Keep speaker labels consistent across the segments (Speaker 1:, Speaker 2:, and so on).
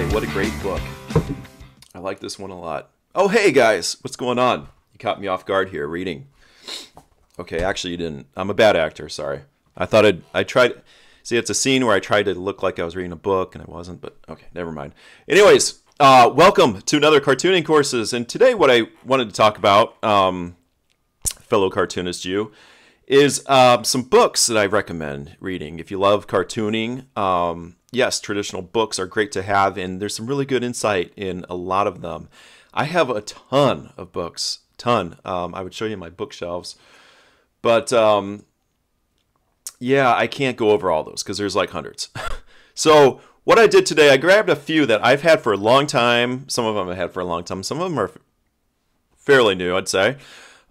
Speaker 1: boy, what a great book. I like this one a lot. Oh, hey guys, what's going on? You caught me off guard here reading. Okay, actually, you didn't. I'm a bad actor, sorry. I thought I'd, I tried. See, it's a scene where I tried to look like I was reading a book and I wasn't, but okay, never mind. Anyways, uh, welcome to another cartooning courses. And today, what I wanted to talk about, um, fellow cartoonist you, is uh, some books that I recommend reading. If you love cartooning, um, yes, traditional books are great to have, and there's some really good insight in a lot of them. I have a ton of books, ton. Um, I would show you my bookshelves, but um, yeah, I can't go over all those because there's like hundreds. so what I did today, I grabbed a few that I've had for a long time. Some of them I've had for a long time. Some of them are fairly new, I'd say.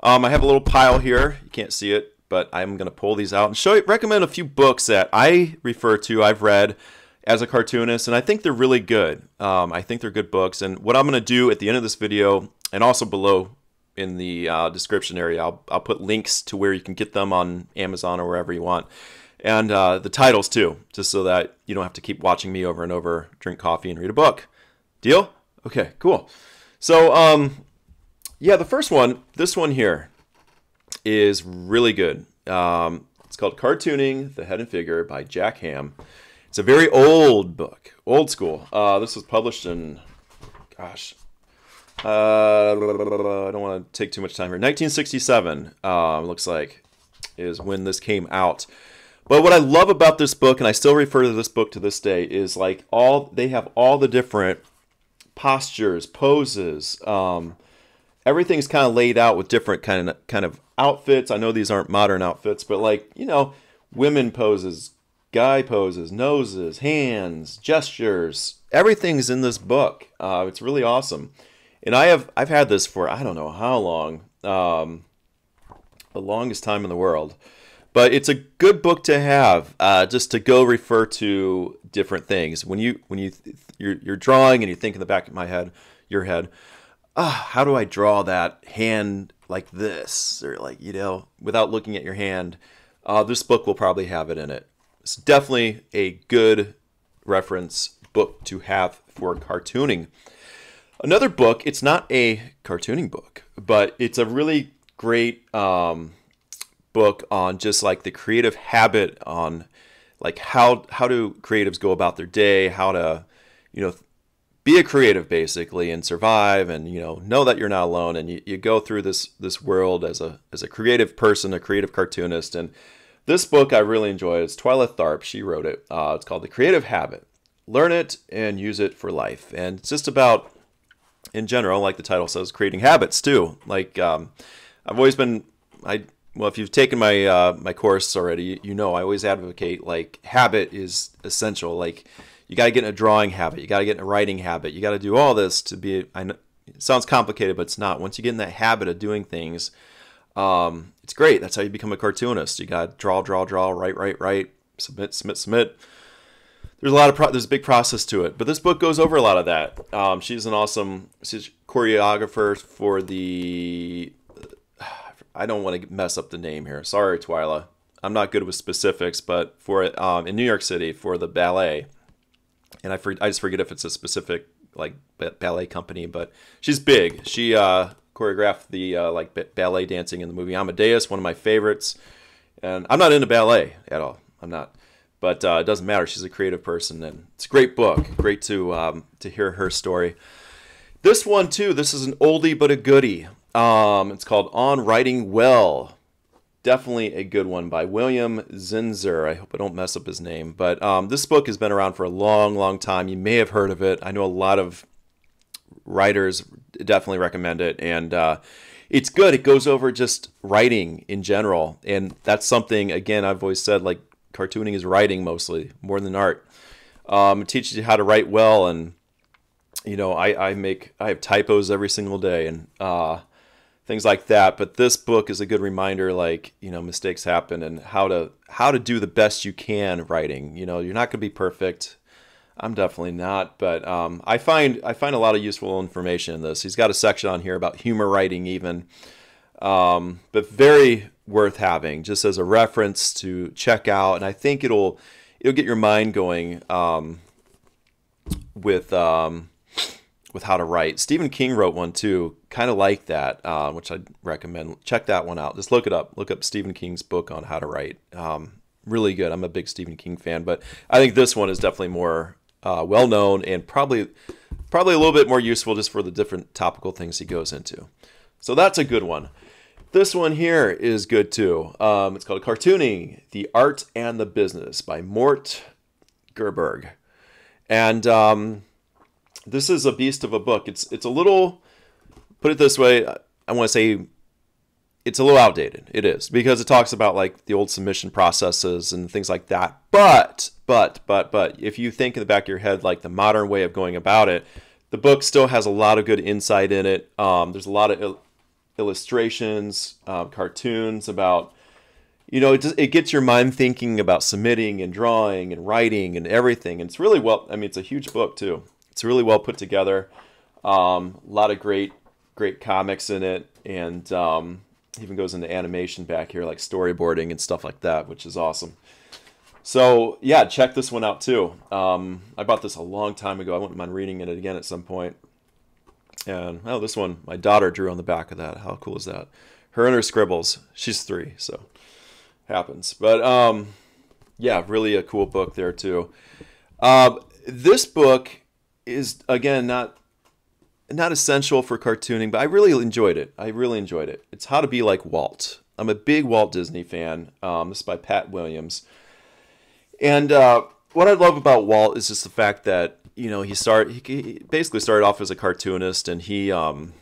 Speaker 1: Um, I have a little pile here. You can't see it, but I'm going to pull these out and show you, recommend a few books that I refer to, I've read as a cartoonist, and I think they're really good. Um, I think they're good books. And what I'm going to do at the end of this video, and also below in the uh, description area, I'll, I'll put links to where you can get them on Amazon or wherever you want. And uh, the titles too, just so that you don't have to keep watching me over and over, drink coffee, and read a book. Deal? Okay, cool. So, um, yeah, the first one, this one here, is really good. Um, it's called Cartooning the Head and Figure by Jack Hamm. It's a very old book, old school. Uh, this was published in, gosh, uh, I don't want to take too much time here. 1967 uh, looks like is when this came out. But what I love about this book, and I still refer to this book to this day, is like all they have all the different postures, poses. Um, everything's kind of laid out with different kind of kind of outfits. I know these aren't modern outfits, but like you know, women poses, guy poses, noses, hands, gestures. Everything's in this book. Uh, it's really awesome, and I have I've had this for I don't know how long, um, the longest time in the world. But it's a good book to have, uh, just to go refer to different things. When you when you you're, you're drawing and you think in the back of my head, your head, ah, how do I draw that hand like this, or like you know, without looking at your hand? Uh, this book will probably have it in it. It's definitely a good reference book to have for cartooning. Another book, it's not a cartooning book, but it's a really great um, book on just like the creative habit on like how how do creatives go about their day, how to you know be a creative basically and survive and you know know that you're not alone and you, you go through this this world as a as a creative person, a creative cartoonist and this book I really enjoy. It's Twyla Tharp. She wrote it. Uh, it's called The Creative Habit. Learn it and use it for life. And it's just about, in general, like the title says, creating habits too. Like um, I've always been, I well, if you've taken my uh, my course already, you know I always advocate like habit is essential. Like you got to get in a drawing habit, you got to get in a writing habit, you got to do all this to be. I know it sounds complicated, but it's not. Once you get in that habit of doing things, um, it's great. That's how you become a cartoonist. You got draw, draw, draw, write, write, write, submit, submit, submit. There's a lot of pro- there's a big process to it, but this book goes over a lot of that. Um, she's an awesome she's choreographer for the. I don't want to mess up the name here. Sorry, Twyla. I'm not good with specifics, but for um, in New York City for the ballet, and I for, I just forget if it's a specific like ballet company, but she's big. She uh, choreographed the uh, like ballet dancing in the movie Amadeus, one of my favorites. And I'm not into ballet at all. I'm not, but uh, it doesn't matter. She's a creative person, and it's a great book. Great to um, to hear her story. This one too. This is an oldie but a goodie. Um, it's called On Writing Well. Definitely a good one by William Zinsser. I hope I don't mess up his name, but um, this book has been around for a long, long time. You may have heard of it. I know a lot of writers definitely recommend it. And uh, it's good. It goes over just writing in general. And that's something again i've always said like cartooning is writing mostly more than art. Um, it teaches you how to write well. And you know i, I make i have typos every single day and uh, things like that. But this book is a good reminder like you know mistakes happen and how to how to do the best you can writing. You know you're not going to be perfect I'm definitely not, but um, I find I find a lot of useful information in this. He's got a section on here about humor writing, even, um, but very worth having just as a reference to check out. And I think it'll it'll get your mind going. Um, with um, with how to write. Stephen King wrote one too, kind of like that, uh, which I'd recommend. Check that one out. Just look it up. Look up Stephen King's book on how to write. Um, really good. I'm a big Stephen King fan, but I think this one is definitely more uh, well known and probably probably a little bit more useful just for the different topical things he goes into. So that's a good one. This one here is good too. Um, it's called Cartooning: The Art and the Business by Mort Gerberg, and um, this is a beast of a book. It's it's a little put it this way. I want to say it's a little outdated. It is because it talks about like the old submission processes and things like that. But but but but if you think in the back of your head like the modern way of going about it, the book still has a lot of good insight in it. Um, there's a lot of il- illustrations, uh, cartoons about you know, it, just, it gets your mind thinking about submitting and drawing and writing and everything. And it's really well, I mean, it's a huge book too. It's really well put together. Um, a lot of great, great comics in it. And um, even goes into animation back here, like storyboarding and stuff like that, which is awesome. So yeah, check this one out too. Um, I bought this a long time ago. I wouldn't mind reading it again at some point. And oh, this one, my daughter drew on the back of that. How cool is that? Her and her scribbles. She's three, so happens. But um, yeah, really a cool book there too. Uh, this book is again not not essential for cartooning, but I really enjoyed it. I really enjoyed it. It's How to Be Like Walt. I'm a big Walt Disney fan. Um, this is by Pat Williams, and uh, what I love about Walt is just the fact that you know he started he, basically started off as a cartoonist, and he um,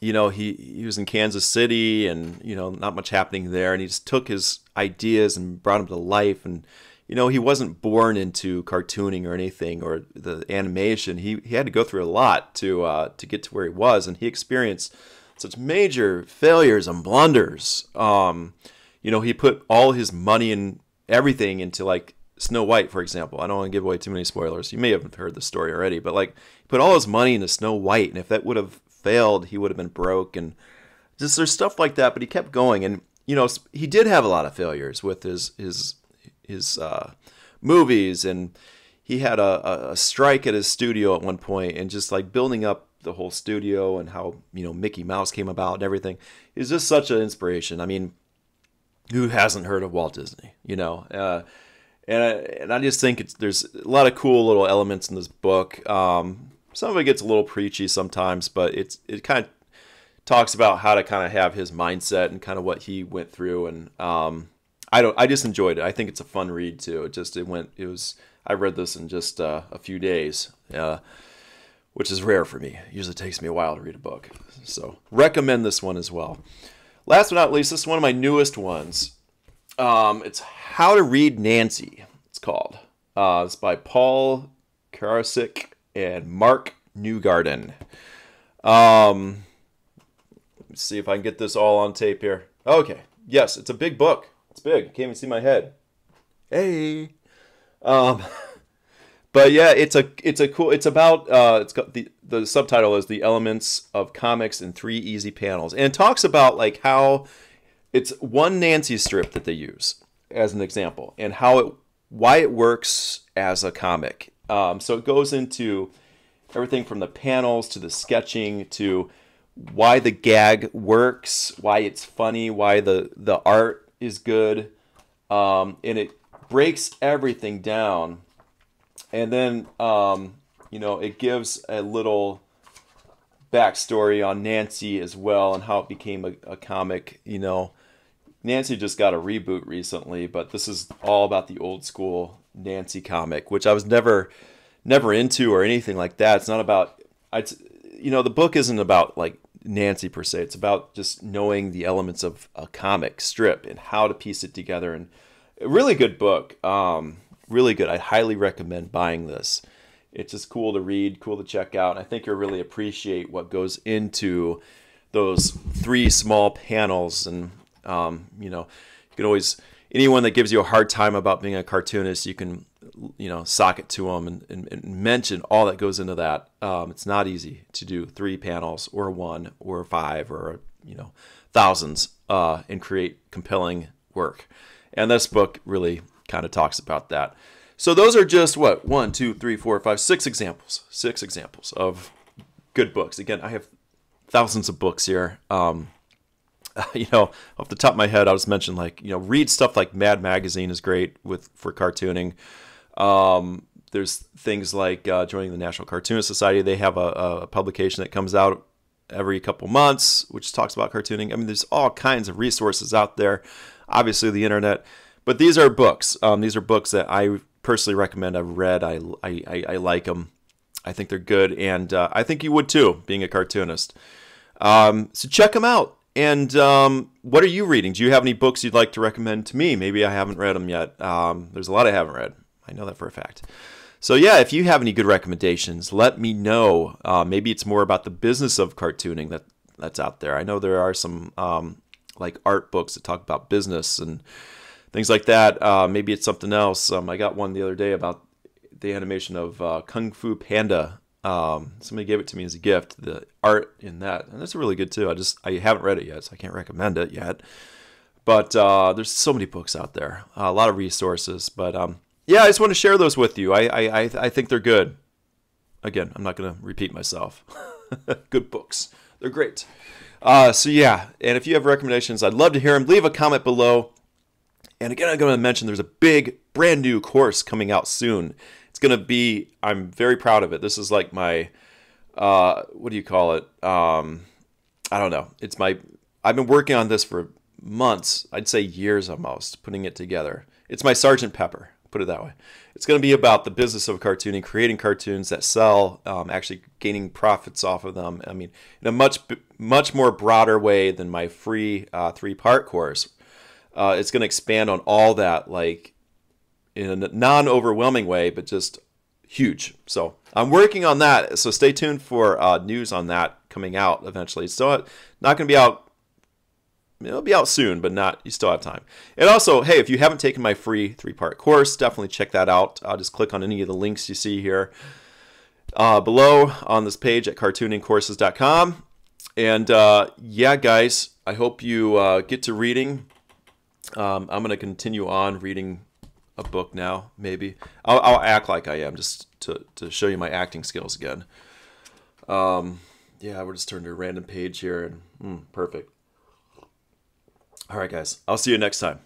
Speaker 1: you know, he, he was in Kansas City and, you know, not much happening there. And he just took his ideas and brought them to life. And, you know, he wasn't born into cartooning or anything or the animation. He, he had to go through a lot to, uh, to get to where he was. And he experienced such major failures and blunders. Um, you know, he put all his money and everything into like Snow White, for example. I don't want to give away too many spoilers. You may have heard the story already, but like, he put all his money into Snow White. And if that would have failed, he would have been broke and just there's stuff like that. But he kept going, and you know he did have a lot of failures with his his his uh, movies, and he had a, a strike at his studio at one point, and just like building up the whole studio and how you know Mickey Mouse came about and everything is just such an inspiration. I mean, who hasn't heard of Walt Disney? You know. Uh, and I, and I just think it's there's a lot of cool little elements in this book. Um, some of it gets a little preachy sometimes, but it's it kind of talks about how to kind of have his mindset and kind of what he went through. And um, I don't, I just enjoyed it. I think it's a fun read too. It just it went. It was. I read this in just uh, a few days, uh, which is rare for me. It usually takes me a while to read a book. So recommend this one as well. Last but not least, this is one of my newest ones. Um, it's How to Read Nancy. It's called. Uh, it's by Paul Karasik and Mark Newgarden. Um, let's see if I can get this all on tape here. Okay, yes, it's a big book. It's big. Can't even see my head. Hey. Um, but yeah, it's a it's a cool. It's about uh, it's got the the subtitle is the elements of comics in three easy panels, and it talks about like how it's one Nancy strip that they use as an example, and how it why it works as a comic um, so it goes into everything from the panels to the sketching to why the gag works, why it's funny, why the, the art is good. Um, and it breaks everything down. And then, um, you know, it gives a little backstory on Nancy as well and how it became a, a comic. You know, Nancy just got a reboot recently, but this is all about the old school Nancy comic, which I was never never into or anything like that. It's not about I you know, the book isn't about like Nancy per se. It's about just knowing the elements of a comic strip and how to piece it together and a really good book. Um really good. I highly recommend buying this. It's just cool to read, cool to check out. I think you'll really appreciate what goes into those three small panels and um, you know, you can always anyone that gives you a hard time about being a cartoonist, you can you know sock it to them and, and, and mention all that goes into that. Um, it's not easy to do three panels or one or five or you know thousands uh, and create compelling work. And this book really kind of talks about that. So those are just what one, two, three, four, five, six examples. Six examples of good books. Again, I have thousands of books here. Um, you know, off the top of my head, I was mentioning like you know, read stuff like Mad Magazine is great with for cartooning. Um, there's things like uh, joining the National Cartoonist Society. They have a, a publication that comes out every couple months, which talks about cartooning. I mean, there's all kinds of resources out there. Obviously, the internet, but these are books. Um, these are books that I personally recommend. I've read. I I, I, I like them. I think they're good, and uh, I think you would too, being a cartoonist. Um, so check them out. And um, what are you reading? Do you have any books you'd like to recommend to me? Maybe I haven't read them yet. Um, there's a lot I haven't read. I know that for a fact. So yeah, if you have any good recommendations, let me know. Uh, maybe it's more about the business of cartooning that that's out there. I know there are some um, like art books that talk about business and things like that. Uh, maybe it's something else. Um, I got one the other day about the animation of uh, Kung Fu Panda um, somebody gave it to me as a gift. The art in that, and that's really good too. I just I haven't read it yet, so I can't recommend it yet. But uh, there's so many books out there, a lot of resources. But um, yeah, I just want to share those with you. I I I, think they're good. Again, I'm not going to repeat myself. good books, they're great. Uh, so yeah, and if you have recommendations, I'd love to hear them. Leave a comment below. And again, I'm going to mention there's a big, brand new course coming out soon it's gonna be. I'm very proud of it. This is like my, uh, what do you call it? Um, I don't know. It's my. I've been working on this for months. I'd say years almost, putting it together. It's my Sergeant Pepper. Put it that way. It's going to be about the business of cartooning, creating cartoons that sell, um, actually gaining profits off of them. I mean, in a much much more broader way than my free uh, three part course. Uh, it's going to expand on all that, like in a non overwhelming way, but just huge. So I'm working on that. So stay tuned for uh, news on that coming out eventually. It's still not going to be out. It'll be out soon, but not. You still have time. And also, hey, if you haven't taken my free three-part course, definitely check that out. Uh, just click on any of the links you see here uh, below on this page at cartooningcourses.com. And uh, yeah, guys, I hope you uh, get to reading. Um, I'm going to continue on reading a book now, maybe. I'll, I'll act like I am just to, to show you my acting skills again. Um, yeah, we'll just turn to a random page here and mm, perfect. All right, guys. I'll see you next time.